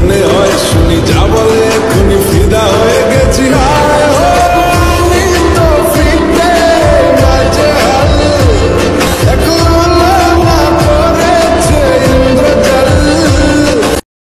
torneo es unidad.